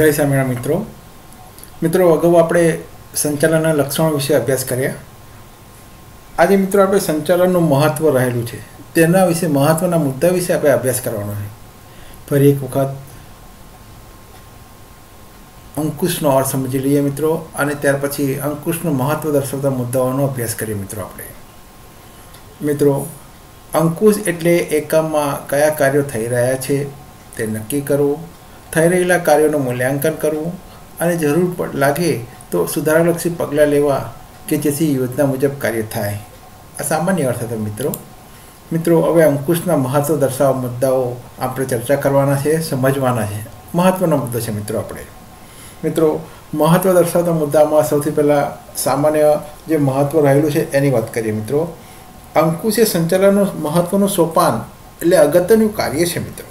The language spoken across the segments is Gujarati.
જય સ્વામિનારાયણ મિત્રો. મિત્રો, અગાઉ આપણે સંચાલનના લક્ષણો વિશે અભ્યાસ કર્યા. આજે મિત્રો આપણે સંચાલનનું મહત્ત્વ રહેલું છે. તેના વિશે મહત્ત્વના મુદ્દા વિશે આપણે અભ્યાસ કરવાનો છે. ફરી એક વખત અંકુશનો અર્થ સમજી લઈએ મિત્રો, અને ત્યાર પછી અંકુશનું મહત્ત્વ દર્શાવતા મુદ્દાઓનો અભ્યાસ કરીએ મિત્રો આપણે. મિત્રો, અંકુશ એટલે એકમમાં કયા કાર્યો થઈ રહ્યા છે તે નક્કી કરવું થઈ રહેલા કાર્યોનું મૂલ્યાંકન કરવું અને જરૂર લાગે તો સુધારાલક્ષી પગલાં લેવા કે જેથી યોજના મુજબ કાર્ય થાય. આ સામાન્ય અર્થ હતો મિત્રો. મિત્રો, હવે અંકુશના મહત્ત્વ દર્શાવવા મુદ્દાઓ આપણે ચર્ચા કરવાના છે, સમજવાના છે. મહત્ત્વનો મુદ્દો છે મિત્રો આપણે. મિત્રો મહત્ત્વ દર્શાવતા મુદ્દામાં સૌથી પહેલાં સામાન્ય જે મહત્ત્વ રહેલું છે એની વાત કરીએ મિત્રો. અંકુશ એ સંચાલનનું મહત્ત્વનું સોપાન એટલે અગત્યનું કાર્ય છે મિત્રો.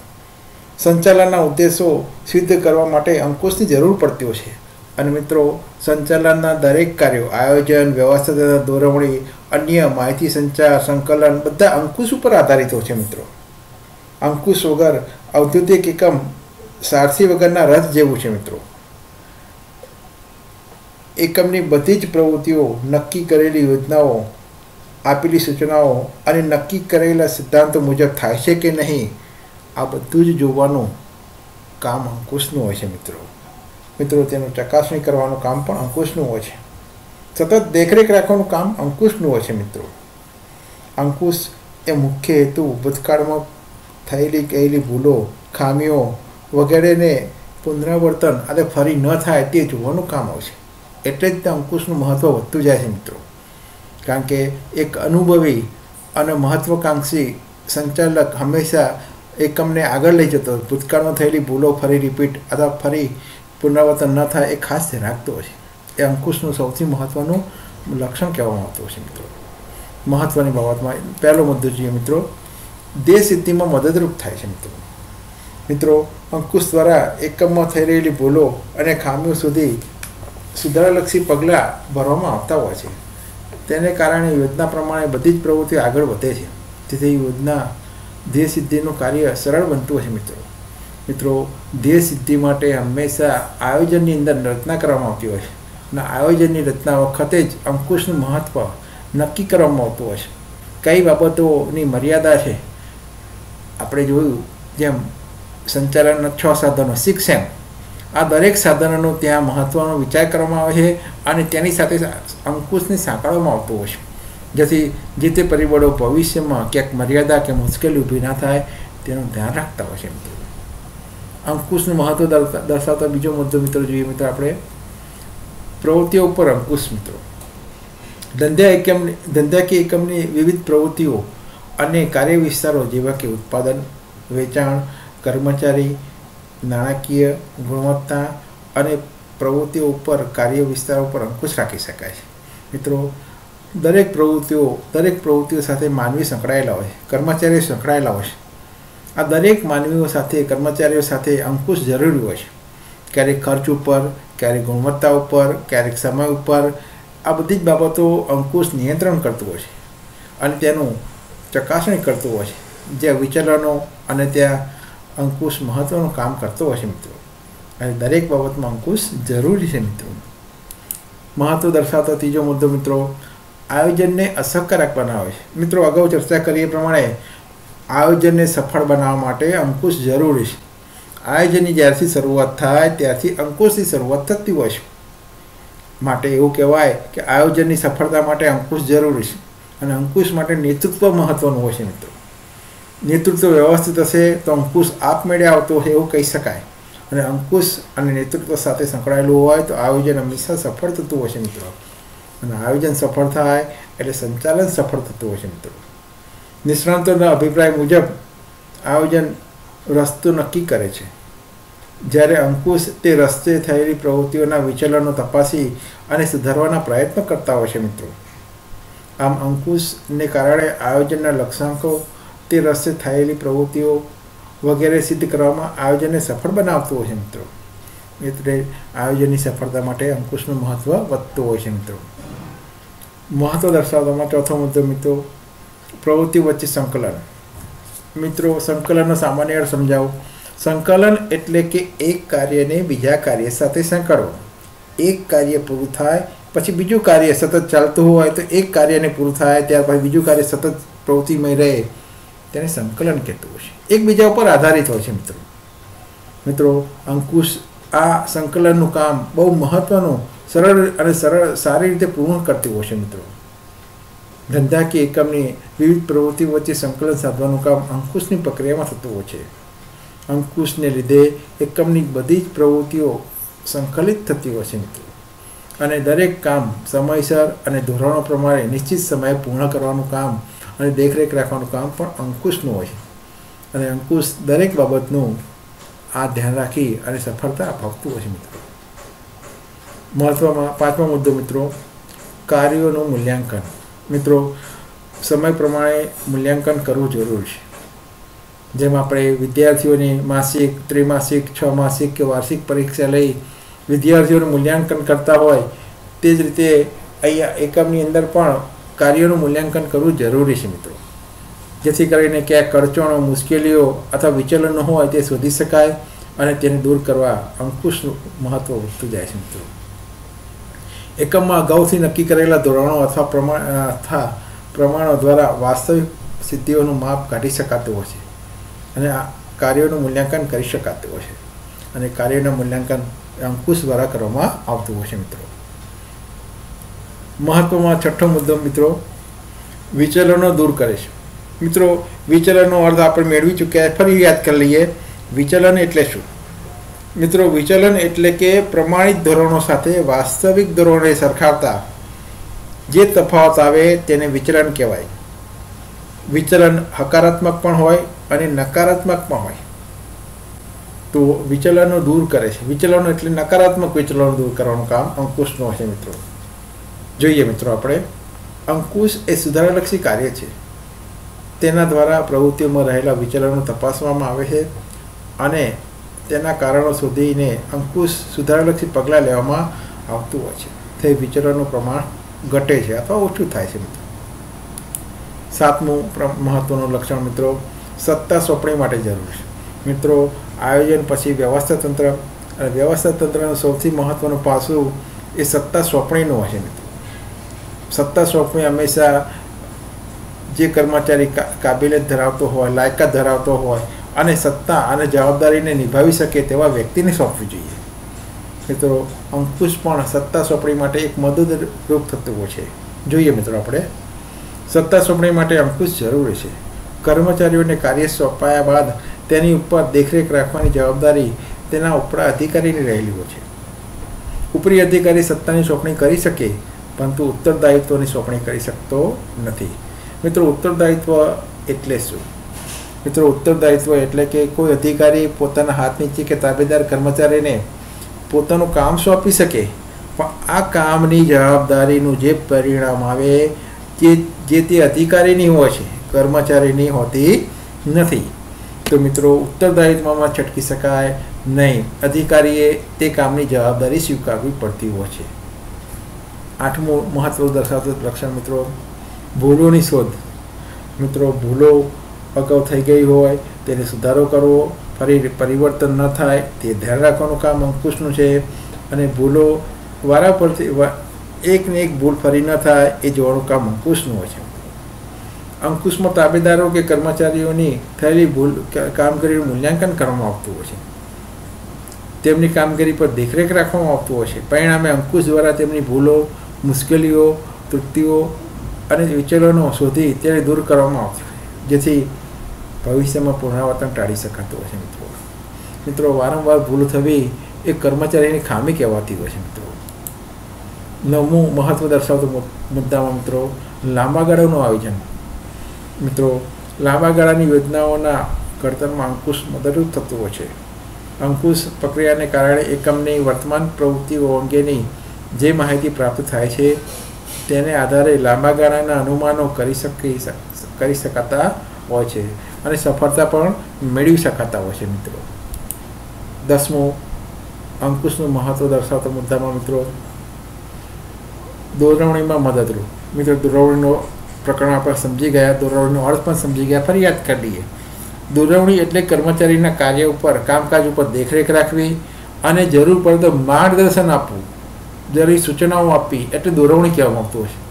સંચાલનના ઉદ્દેશો સિદ્ધ કરવા માટે અંકુશની જરૂર પડતી હોય છે. અને મિત્રો, સંચાલનના દરેક કાર્યો, આયોજન, વ્યવસ્થા તથા દોરવણી અન્ય માહિતી સંચાર, સંકલન બધા અંકુશ ઉપર આધારિત હોય છે મિત્રો. અંકુશ વગર ઔદ્યોગિક એકમ સારસી વગરના રથ જેવું છે મિત્રો. એકમની બધી જ પ્રવૃત્તિઓ, નક્કી કરેલી યોજનાઓ, આપેલી સૂચનાઓ અને નક્કી કરેલા સિદ્ધાંતો મુજબ થાય છે કે નહીં આ બધું જ જોવાનું કામ અંકુશનું હોય છે, મિત્રો. મિત્રો, તેનું ચકાસણી કરવાનું કામ પણ અંકુશનું હોય છે. સતત દેખરેખ રાખવાનું કામ અંકુશનું હોય છે, મિત્રો. અંકુશ એ મુખ્ય હેતુ ભૂતકાળમાં થયેલી કહેલી ભૂલો, ખામીઓ વગેરેને પુનરાવર્તન અને ફરી ન થાય તે જોવાનું કામ આવશે એટલે જ તે અંકુશનું મહત્ત્વ વધતું જાય છે, મિત્રો. કારણ કે એક અનુભવી અને મહત્ત્વાકાંક્ષી સંચાલક હંમેશા એકમને આગળ લઈ જતો ભૂતકાળમાં થયેલી ભૂલો ફરી રિપીટ અથવા ફરી પુનરાવર્તન ન થાય એ ખાસ ધ્યાન રાખતો હોય છે. એ અંકુશનું સૌથી મહત્ત્વનું લક્ષણ કહેવામાં આવતું હોય છે મિત્રો. મહત્ત્વની બાબતમાં પહેલો મુદ્દો જોઈએ મિત્રો. દેહ સિદ્ધિમાં મદદરૂપ થાય છે મિત્રો. મિત્રો, અંકુશ દ્વારા એકમમાં થઈ રહેલી ભૂલો અને ખામીઓ સુધી સુધારાલક્ષી પગલાં ભરવામાં આવતા હોય છે. તેને કારણે યોજના પ્રમાણે બધી જ પ્રવૃત્તિઓ આગળ વધે છે. તેથી યોજના ધ્યેય સિદ્ધિનું કાર્ય સરળ બનતું હોય છે મિત્રો. મિત્રો ધ્યેય સિદ્ધિ માટે હંમેશા આયોજનની અંદર રચના કરવામાં આવતી હોય છે. અને આયોજનની રચના વખતે જ અંકુશનું મહત્ત્વ નક્કી કરવામાં આવતું હોય છે. કઈ બાબતોની મર્યાદા છે? આપણે જોયું જેમ સંચાલનના છ સાધનો સિક્સ એમ. આ દરેક સાધનોનો ત્યાં મહત્ત્વનો વિચાર કરવામાં આવે છે અને તેની સાથે અંકુશને સાંકળવામાં આવતો હોય છે. જેથી જે તે પરિબળો ભવિષ્યમાં ક્યાંક મર્યાદા કે મુશ્કેલી ઊભી ના થાય, તેનું ધ્યાન રાખતા હોય છે મિત્રો. અંકુશનું મહત્ત્વ દર્શાવતો બીજો મુદ્દો મિત્રો જોઈએ મિત્રો આપણે. પ્રવૃત્તિઓ ઉપર અંકુશ મિત્રો. ધંધા એકમની ધંધાકીય એકમની વિવિધ પ્રવૃત્તિઓ અને કાર્ય વિસ્તારો જેવા કે ઉત્પાદન, વેચાણ, કર્મચારી, નાણાકીય ગુણવત્તા અને પ્રવૃત્તિઓ ઉપર કાર્ય વિસ્તારો ઉપર અંકુશ રાખી શકાય છે. મિત્રો દરેક પ્રવૃત્તિઓ દરેક પ્રવૃત્તિઓ સાથે માનવી સંકળાયેલા હોય, કર્મચારીઓ સંકળાયેલા હોય આ દરેક માનવીઓ સાથે, કર્મચારીઓ સાથે અંકુશ જરૂરી હોય છે. ક્યારેક ખર્ચ ઉપર, ક્યારેક ગુણવત્તા ઉપર, ક્યારેક સમય ઉપર, આ બધી જ બાબતો અંકુશ નિયંત્રણ કરતું હોય છે અને તેનું ચકાસણી કરતું હોય છે. જે વિચલનો અને ત્યાં અંકુશ મહત્ત્વનું કામ કરતો હોય છે મિત્રો. અને દરેક બાબતમાં અંકુશ જરૂરી છે મિત્રો. મહત્ત્વ દર્શાવતો ત્રીજો મુદ્દો મિત્રો આયોજનને અસરકારક બનાવે છે. મિત્રો, અગાઉ ચર્ચા કરીએ પ્રમાણે આયોજનને સફળ બનાવવા માટે અંકુશ જરૂરી છે. આયોજનની જ્યારથી શરૂઆત થાય, ત્યારથી અંકુશની શરૂઆત થતી હોય છે. માટે એવું કહેવાય કે આયોજનની સફળતા માટે અંકુશ જરૂરી છે અને અંકુશ માટે નેતૃત્વ મહત્ત્વનું હોય છે મિત્રો. નેતૃત્વ વ્યવસ્થિત હશે તો અંકુશ આપમેળે આવતો હોય એવું કહી શકાય. અને અંકુશ અને નેતૃત્વ સાથે સંકળાયેલું હોય તો આયોજન હંમેશા સફળ થતું હોય છે મિત્રો. અને આયોજન સફળ થાય એટલે સંચાલન સફળ થતું હોય છે મિત્રો. નિષ્ણાંતોના અભિપ્રાય મુજબ આયોજન રસ્તો નક્કી કરે છે. જ્યારે અંકુશ તે રસ્તે થયેલી પ્રવૃત્તિઓના વિચલનો તપાસી અને સુધારવાના પ્રયત્નો કરતા હોય છે મિત્રો. આમ અંકુશને કારણે આયોજનના લક્ષ્યાંકો, તે રસ્તે થયેલી પ્રવૃત્તિઓ વગેરે સિદ્ધ કરવામાં આયોજનને સફળ બનાવતું હોય છે મિત્રો. એટલે આયોજનની સફળતા માટે અંકુશનું મહત્ત્વ વધતું હોય છે મિત્રો. મહત્ત્વ દર્શાવવામાં ચોથો મુદ્દો મિત્રો પ્રવૃત્તિ વચ્ચે સંકલન મિત્રો સંકલનનો સામાન્ય અર્થ સમજાવો સંકલન એટલે કે એક કાર્યને બીજા કાર્ય સાથે સંકળવું એક કાર્ય પૂરું થાય પછી બીજું કાર્ય સતત ચાલતું હોય તો એક કાર્યને પૂરું થાય ત્યાર પછી બીજું કાર્ય સતત પ્રવૃત્તિમય રહે તેને સંકલન કહેતું હોય છે એકબીજા ઉપર આધારિત હોય છે મિત્રો મિત્રો અંકુશ આ સંકલનનું કામ બહુ મહત્ત્વનું સરળ અને સરળ સારી રીતે પૂર્ણ કરતી હોય છે મિત્રો. ધંધાકીય એકમની વિવિધ પ્રવૃત્તિઓ વચ્ચે સંકલન સાધવાનું કામ અંકુશની પ્રક્રિયામાં થતું હોય છે. અંકુશને લીધે એકમની બધી જ પ્રવૃત્તિઓ સંકલિત થતી હોય છે મિત્રો. અને દરેક કામ સમયસર અને ધોરણો પ્રમાણે નિશ્ચિત સમયે પૂર્ણ કરવાનું કામ અને દેખરેખ રાખવાનું કામ પણ અંકુશનું હોય છે. અને અંકુશ દરેક બાબતનું આ ધ્યાન રાખી અને સફળતા અપાવતું હોય છે મિત્રો. મહત્વમાં પાંચમો મુદ્દો મિત્રો, કાર્યોનું મૂલ્યાંકન. મિત્રો, સમય પ્રમાણે મૂલ્યાંકન કરવું જરૂરી છે. જેમ આપણે વિદ્યાર્થીઓની માસિક, ત્રિમાસિક, છ માસિક કે વાર્ષિક પરીક્ષા લઈ વિદ્યાર્થીઓનું મૂલ્યાંકન કરતા હોય, તે જ રીતે અહીંયા એકમની અંદર પણ કાર્યોનું મૂલ્યાંકન કરવું જરૂરી છે મિત્રો. જેથી કરીને ક્યાંક અડચણો મુશ્કેલીઓ અથવા વિચલનો હોય તે શોધી શકાય અને તેને દૂર કરવા અંકુશનું મહત્ત્વ વધતું જાય છે મિત્રો. એકમમાં અગાઉથી નક્કી કરેલા ધોરણો અથવા પ્રમાણ અથવા પ્રમાણો દ્વારા વાસ્તવિક સિદ્ધિઓનું માપ કાઢી શકાતું હોય છે અને આ કાર્યોનું મૂલ્યાંકન કરી શકાતું હોય છે અને કાર્યનું મૂલ્યાંકન અંકુશ દ્વારા કરવામાં આવતું હોય છે, મિત્રો. મહત્વમાં છઠ્ઠો મુદ્દો, મિત્રો, વિચલનો દૂર કરે છે. મિત્રો, વિચલનનો અર્થ આપણે મેળવી ચૂક્યા ફરી યાદ કરી લઈએ. વિચલન એટલે શું? મિત્રો, વિચલન એટલે કે પ્રમાણિત ધોરણો સાથે વાસ્તવિક ધોરણોને સરખાવતા જે તફાવત આવે તેને વિચલન કહેવાય. વિચલન હકારાત્મક પણ હોય અને નકારાત્મક પણ હોય. તો વિચલનો દૂર કરે છે. વિચલનો એટલે નકારાત્મક વિચલનો દૂર કરવાનું કામ અંકુશનું છે મિત્રો. જોઈએ મિત્રો આપણે. અંકુશ એ સુધારાલક્ષી કાર્ય છે. તેના દ્વારા પ્રવૃત્તિઓમાં રહેલા વિચલનો તપાસવામાં આવે છે અને તેના કારણો શોધીને અંકુશ સુધારાલક્ષી પગલાં લેવામાં આવતું હોય છે. તે વિચલનનું પ્રમાણ ઘટે છે અથવા ઓછું થાય છે, મિત્રો. સાતમું મહત્વનું લક્ષણ, મિત્રો, સત્તા સોંપણી માટે જરૂર છે. મિત્રો, આયોજન પછી વ્યવસ્થા તંત્ર અને વ્યવસ્થા તંત્રનું સૌથી મહત્વનું પાસું એ સત્તા સોંપણીનું હશે મિત્રો. સત્તા સોંપણી હંમેશા જે કર્મચારી કાબિલિયત ધરાવતો હોય, લાયકાત ધરાવતો હોય અને સત્તા અને જવાબદારીને નિભાવી શકે તેવા વ્યક્તિને સોંપવી જોઈએ. મિત્રો, અંકુશ પણ સત્તા સોંપણી માટે એક મદદરૂપ હોય છે. જોઈએ મિત્રો આપણે. સત્તા સોંપણી માટે અંકુશ જરૂરી છે. કર્મચારીઓને કાર્ય સોંપાયા બાદ તેની ઉપર દેખરેખ રાખવાની જવાબદારી તેના ઉપરા અધિકારીની રહેલી હોય છે. ઉપરી અધિકારી સત્તાની સોંપણી કરી શકે, પરંતુ ઉત્તરદાયિત્વની સોંપણી કરી શકતો નથી. મિત્રો, ઉત્તરદાયિત્વ એટલે શું? મિત્રો ઉત્તરદાયિત્વ એટલે કે કોઈ અધિકારી પોતાના હાથ નીચે કે તાબેદાર કર્મચારીને પોતાનું કામ સોંપી શકે, પણ આ કામની જવાબદારીનું જે પરિણામ આવે તે, જે તે અધિકારીની હોય છે, કર્મચારીની હોતી નથી. તો મિત્રો ઉત્તરદાયિત્વમાં છટકી શકાય નહીં. અધિકારીએ તે કામની જવાબદારી સ્વીકારવી પડતી હોય છે. આઠમું મહત્વ દર્શાવતું લક્ષણ મિત્રો, ભૂલોની શોધ. મિત્રો, ભૂલો અગાઉ થઈ ગઈ હોય, તેને સુધારો કરવો ફરી પરિવર્તન ન થાય, તે ધ્યાન રાખવાનું કામ અંકુશનું છે. અને ભૂલો વારા પરથી એકને એક ભૂલ ફરી ન થાય, એ જોવાનું કામ અંકુશનું હોય છે. અંકુશમાં તાબેદારો કે કર્મચારીઓની થયેલી ભૂલ કામગીરીનું મૂલ્યાંકન કરવામાં આવતું હોય છે. તેમની કામગીરી પર દેખરેખ રાખવામાં આવતું હોય છે. પરિણામે અંકુશ દ્વારા તેમની ભૂલો, મુશ્કેલીઓ ત્રુટિઓ અને વિચલનો શોધી તેને દૂર કરવામાં આવશે. જેથી ભવિષ્યમાં પુનરાવર્તન ટાળી શકાતું હોય છે મિત્રો. મિત્રો, વારંવાર ભૂલ થવી એ કર્મચારીની ખામી કહેવાતી હોય છે મિત્રો. નવમું મહત્વ દર્શાવતો મુદ્દામાં મિત્રો, લાંબા ગાળાનું આયોજન. મિત્રો, લાંબા ગાળાની યોજનાઓના ઘડતરમાં અંકુશ મદદરૂપ થતું હોય છે. અંકુશ પ્રક્રિયાને કારણે એકમની વર્તમાન પ્રવૃત્તિઓ અંગેની જે માહિતી પ્રાપ્ત થાય છે, તેને આધારે લાંબા ગાળાના અનુમાનો કરી શકી કરી શકાતા હોય છે. અને સફળતા પણ મેળવી શકાતા હોય છે, મિત્રો. દસમું, અંકુશનું મહત્વ દર્શાવતા મુદ્દામાં, મિત્રો. દોરવણીમાં મદદરૂપ મિત્રો, દોરવણીનો પ્રકરણ આપણે સમજી ગયા, દોરવણીનો અર્થ પણ સમજી ગયા. ફરી યાદ કરી લઈએ. દોરવણી એટલે કર્મચારીના કાર્ય ઉપર, કામકાજ ઉપર દેખરેખ રાખવી અને જરૂર પડે તો માર્ગદર્શન આપવું. જરૂરી સૂચનાઓ આપવી, એટલે દોરવણી કહેવામાં આવતું હોય છે.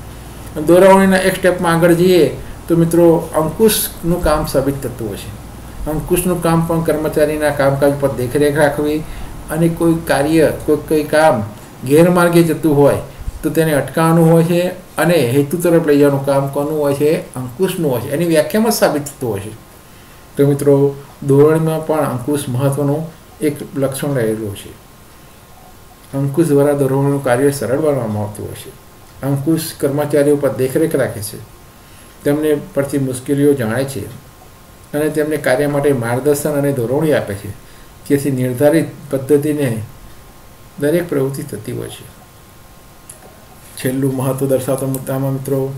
દોરવણીના એક સ્ટેપમાં આગળ જઈએ તો મિત્રો, અંકુશનું કામ સાબિત થતું હોય છે. અંકુશનું કામ પણ કર્મચારીના કામકાજ પર દેખરેખ રાખવી અને કોઈ કાર્ય, કોઈ કોઈ કામ ગેરમાર્ગે જતું હોય તો તેને અટકાવવાનું હોય છે અને હેતુ તરફ લઈ જવાનું કામ કોનું હોય છે? અંકુશનું હોય છે. એની વ્યાખ્યામાં સાબિત થતું હોય છે. તો મિત્રો, ધોરણમાં પણ અંકુશ મહત્વનું એક લક્ષણ રહેલું છે. અંકુશ દ્વારા ધોરણનું કાર્ય સરળ બનાવવામાં આવતું હોય છે. અંકુશ કર્મચારીઓ પર દેખરેખ રાખે છે. તેમને પરથી મુશ્કેલીઓ જાણે છે અને તેમને કાર્ય માટે માર્ગદર્શન અને ધોરણી આપે છે. જેથી નિર્ધારિત પદ્ધતિને દરેક પ્રવૃત્તિ થતી હોય છે. છેલ્લું મહત્વ દર્શાવતો મુદ્દામાં મિત્રો,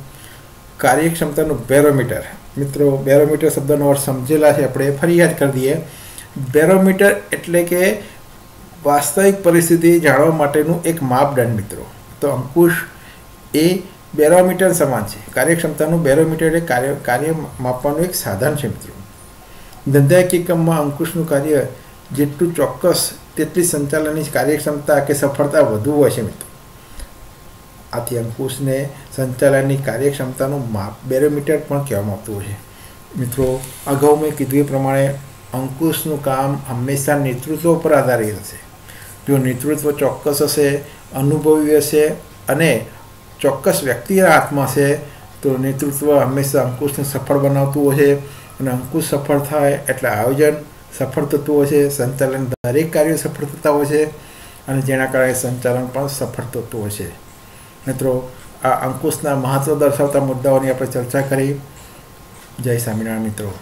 કાર્યક્ષમતાનું બેરોમીટર. મિત્રો, બેરોમીટર શબ્દનો અર્થ સમજેલા છે. આપણે ફરિયાદ કરી દઈએ. બેરોમીટર એટલે કે વાસ્તવિક પરિસ્થિતિ જાણવા માટેનું એક માપદંડ મિત્રો. તો અંકુશ એ બેરોમીટર સમાન છે. કાર્યક્ષમતાનું બેરોમીટર એ કાર્ય કાર્ય માપવાનું એક સાધન છે, મિત્રો. ધંધાકીય એકમમાં અંકુશનું કાર્ય જેટલું ચોક્કસ, તેટલી સંચાલનની કાર્યક્ષમતા કે સફળતા વધુ હોય છે, મિત્રો. આથી અંકુશને સંચાલનની કાર્યક્ષમતાનું માપ બેરોમીટર પણ કહેવામાં આવતું હોય છે. મિત્રો, અગાઉ મેં કીધું એ પ્રમાણે અંકુશનું કામ હંમેશા નેતૃત્વ પર આધારિત હશે. જો નેતૃત્વ ચોક્કસ હશે, અનુભવી હશે અને ચોક્કસ વ્યક્તિના હાથમાં છે. તો નેતૃત્વ હંમેશા અંકુશને સફળ બનાવતું હોય છે અને અંકુશ સફળ થાય એટલે આયોજન સફળ થતું હોય છે. સંચાલન દરેક કાર્યો સફળ થતા હોય છે અને જેના કારણે સંચાલન પણ સફળ થતું હોય છે. મિત્રો, આ અંકુશના મહત્વ દર્શાવતા મુદ્દાઓની આપણે ચર્ચા કરી. જય સ્વામિનારાયણ મિત્રો.